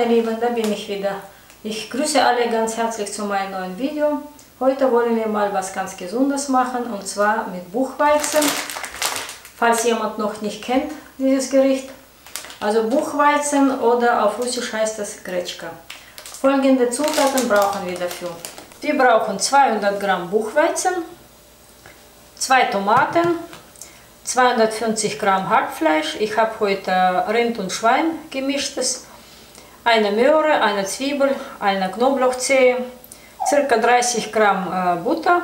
meine Lieben, da bin ich wieder. Ich grüße alle ganz herzlich zu meinem neuen Video. Heute wollen wir mal was ganz Gesundes machen und zwar mit Buchweizen. Falls jemand noch nicht kennt, dieses Gericht. Also Buchweizen oder auf Russisch heißt es Gretschka. Folgende Zutaten brauchen wir dafür. Wir brauchen 200 Gramm Buchweizen, zwei Tomaten, 250 Gramm Hackfleisch. Ich habe heute Rind und Schwein gemischtes, eine Möhre, eine Zwiebel, eine Knoblauchzehe, circa 30 Gramm äh, Butter,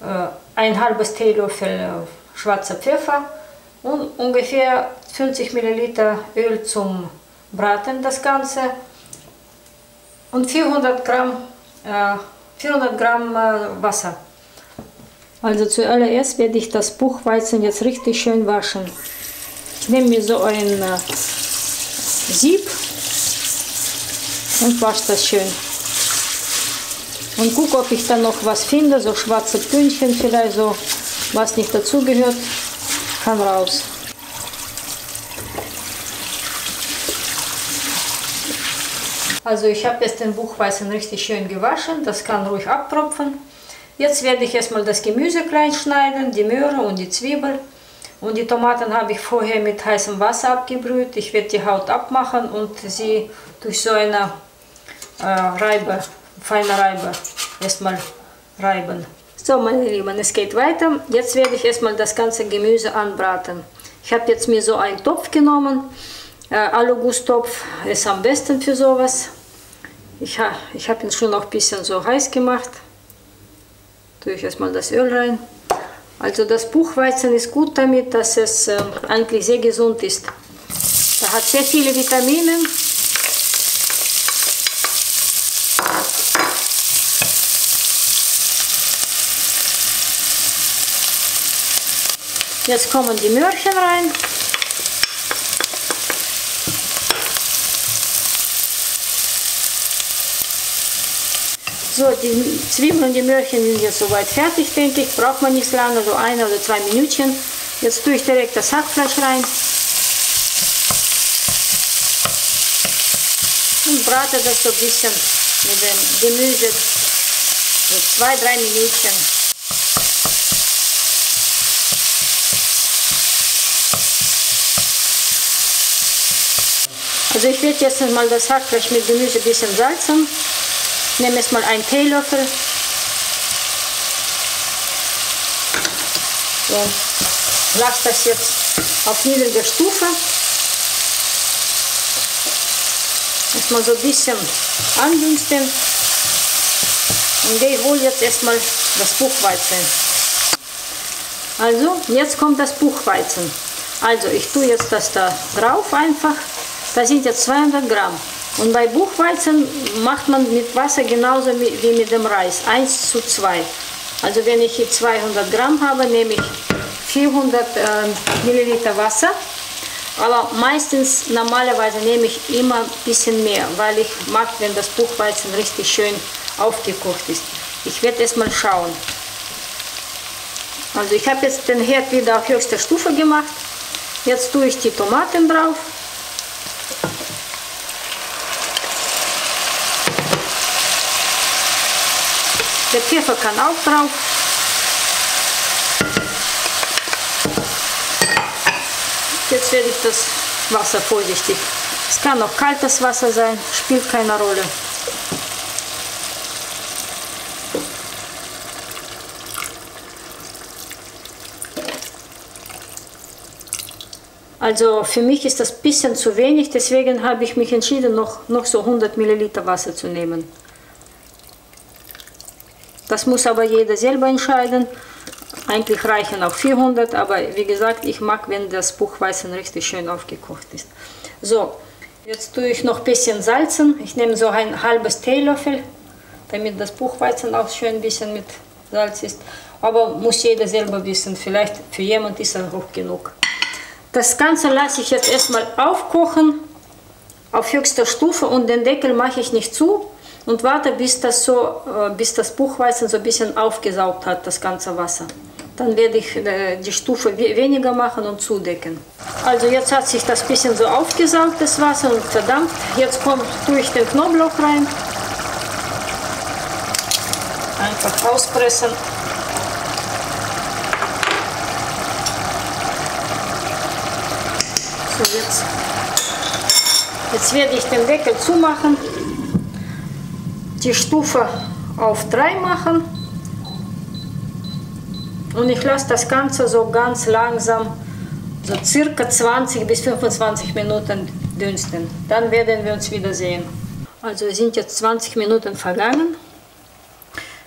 äh, ein halbes Teelöffel schwarzer Pfeffer und ungefähr 50 Milliliter Öl zum Braten das Ganze und 400 Gramm, äh, 400 Gramm äh, Wasser. Also zuallererst werde ich das Buchweizen jetzt richtig schön waschen. Ich nehme mir so ein Sieb und wasche das schön. Und gucke, ob ich dann noch was finde, so schwarze Pünktchen vielleicht so, was nicht dazugehört, kann raus. Also ich habe jetzt den Buchweizen richtig schön gewaschen, das kann ruhig abtropfen. Jetzt werde ich erstmal das Gemüse klein schneiden, die Möhre und die Zwiebel. Und die Tomaten habe ich vorher mit heißem Wasser abgebrüht. Ich werde die Haut abmachen und sie durch so eine äh, Reibe, feine Reibe erstmal reiben. So meine Lieben, es geht weiter. Jetzt werde ich erstmal das ganze Gemüse anbraten. Ich habe jetzt mir so einen Topf genommen. Äh, Alugusttopf ist am besten für sowas. Ich, ha, ich habe ihn schon noch ein bisschen so heiß gemacht tue ich erstmal das Öl rein. Also das Buchweizen ist gut damit, dass es äh, eigentlich sehr gesund ist. Da hat sehr viele Vitamine. Jetzt kommen die Möhrchen rein. So, die Zwiebeln und die Möhrchen sind jetzt soweit fertig, denke ich. Braucht man nicht lange, so ein oder zwei Minütchen. Jetzt tue ich direkt das Hackfleisch rein. Und brate das so ein bisschen mit dem Gemüse. So zwei, drei Minütchen. Also ich werde jetzt mal das Hackfleisch mit Gemüse ein bisschen salzen. Ich nehme jetzt mal einen Teelöffel. So. Lass das jetzt auf niedriger Stufe. Erstmal so ein bisschen andünsten. Und ich hole jetzt erstmal das Buchweizen. Also, jetzt kommt das Buchweizen. Also, ich tue jetzt das da drauf einfach. Da sind jetzt 200 Gramm. Und bei Buchweizen macht man mit Wasser genauso wie mit dem Reis, 1 zu 2. Also wenn ich hier 200 Gramm habe, nehme ich 400 äh, Milliliter Wasser. Aber meistens, normalerweise nehme ich immer ein bisschen mehr, weil ich mag, wenn das Buchweizen richtig schön aufgekocht ist. Ich werde erstmal schauen. Also ich habe jetzt den Herd wieder auf höchster Stufe gemacht. Jetzt tue ich die Tomaten drauf. Pfeffer kann auch drauf. Jetzt werde ich das Wasser vorsichtig. Es kann auch kaltes Wasser sein, spielt keine Rolle. Also für mich ist das ein bisschen zu wenig, deswegen habe ich mich entschieden, noch, noch so 100 Milliliter Wasser zu nehmen. Das muss aber jeder selber entscheiden. Eigentlich reichen auch 400, aber wie gesagt, ich mag, wenn das Buchweizen richtig schön aufgekocht ist. So, jetzt tue ich noch ein bisschen salzen. Ich nehme so ein halbes Teelöffel, damit das Buchweizen auch schön ein bisschen mit Salz ist. Aber muss jeder selber wissen, vielleicht für jemand ist er hoch genug. Das Ganze lasse ich jetzt erstmal aufkochen auf höchster Stufe und den Deckel mache ich nicht zu, und warte, bis das, so, äh, bis das Buchweizen so ein bisschen aufgesaugt hat, das ganze Wasser. Dann werde ich äh, die Stufe weniger machen und zudecken. Also jetzt hat sich das bisschen so aufgesaugt, das Wasser, und verdampft. Jetzt kommt, tue ich den Knoblauch rein. Einfach auspressen. So, jetzt, jetzt werde ich den Deckel zumachen, die Stufe auf 3 machen und ich lasse das Ganze so ganz langsam, so circa 20 bis 25 Minuten dünsten. Dann werden wir uns wiedersehen. Also sind jetzt 20 Minuten vergangen.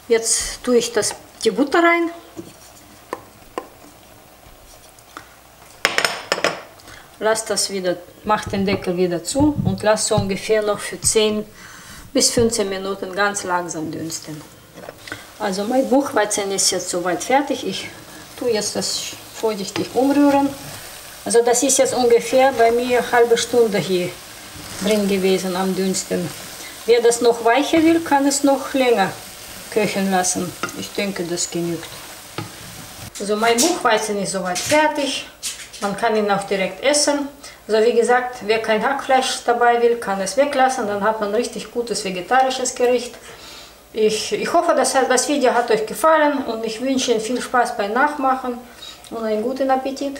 Jetzt tue ich das, die Butter rein. lass das wieder, mach den Deckel wieder zu und lass so ungefähr noch für 10 bis 15 Minuten ganz langsam dünsten. Also mein Buchweizen ist jetzt soweit fertig. Ich tue jetzt das vorsichtig umrühren. Also das ist jetzt ungefähr bei mir eine halbe Stunde hier drin gewesen am Dünsten. Wer das noch weicher will, kann es noch länger köcheln lassen. Ich denke, das genügt. Also mein Buchweizen ist soweit fertig. Man kann ihn auch direkt essen. Also wie gesagt, wer kein Hackfleisch dabei will, kann es weglassen. Dann hat man richtig gutes vegetarisches Gericht. Ich, ich hoffe, dass das Video hat euch gefallen und ich wünsche Ihnen viel Spaß beim Nachmachen und einen guten Appetit.